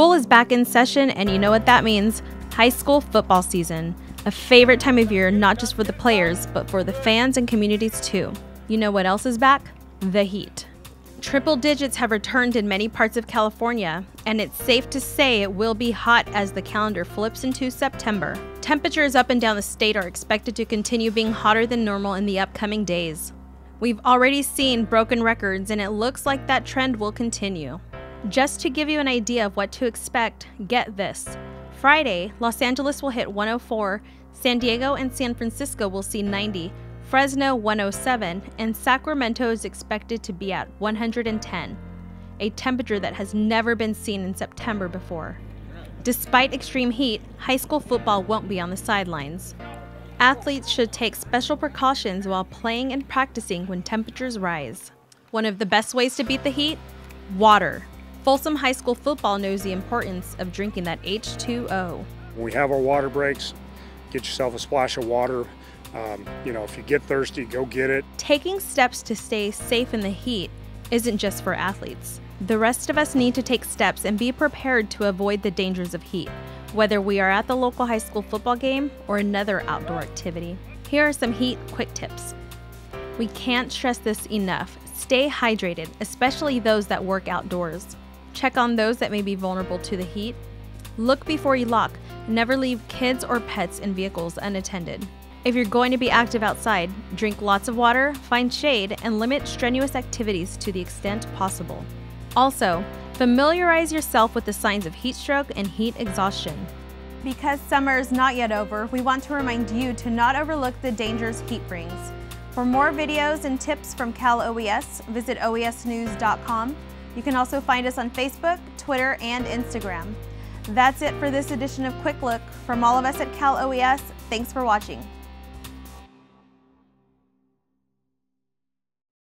School is back in session, and you know what that means high school football season. A favorite time of year, not just for the players, but for the fans and communities too. You know what else is back? The heat. Triple digits have returned in many parts of California, and it's safe to say it will be hot as the calendar flips into September. Temperatures up and down the state are expected to continue being hotter than normal in the upcoming days. We've already seen broken records, and it looks like that trend will continue. Just to give you an idea of what to expect, get this. Friday, Los Angeles will hit 104, San Diego and San Francisco will see 90, Fresno 107, and Sacramento is expected to be at 110, a temperature that has never been seen in September before. Despite extreme heat, high school football won't be on the sidelines. Athletes should take special precautions while playing and practicing when temperatures rise. One of the best ways to beat the heat? Water. Folsom High School football knows the importance of drinking that H2O. When we have our water breaks, get yourself a splash of water, um, you know, if you get thirsty, go get it. Taking steps to stay safe in the heat isn't just for athletes. The rest of us need to take steps and be prepared to avoid the dangers of heat, whether we are at the local high school football game or another outdoor activity. Here are some heat quick tips. We can't stress this enough. Stay hydrated, especially those that work outdoors. Check on those that may be vulnerable to the heat. Look before you lock. Never leave kids or pets in vehicles unattended. If you're going to be active outside, drink lots of water, find shade, and limit strenuous activities to the extent possible. Also, familiarize yourself with the signs of heat stroke and heat exhaustion. Because summer is not yet over, we want to remind you to not overlook the dangers heat brings. For more videos and tips from Cal OES, visit oesnews.com. You can also find us on Facebook, Twitter, and Instagram. That's it for this edition of Quick Look. From all of us at Cal OES, thanks for watching.